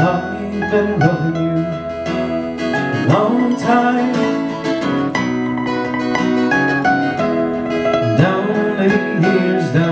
I've been loving you. A long time. Down I'm eight years down.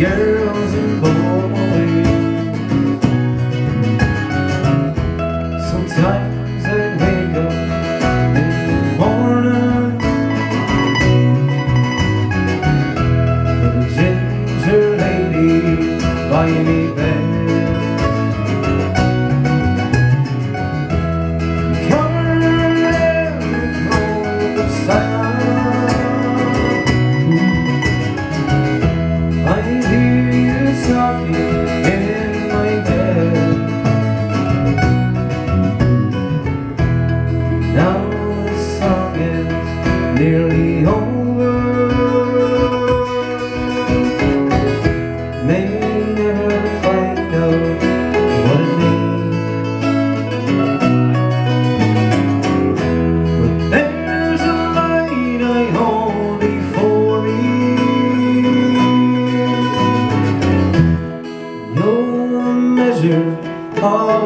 Little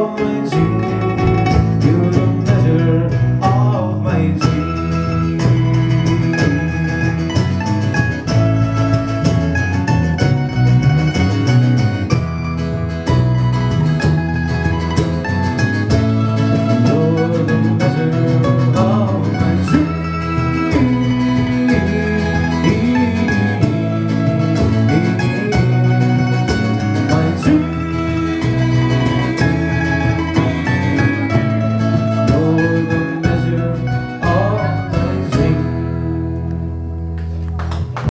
You're a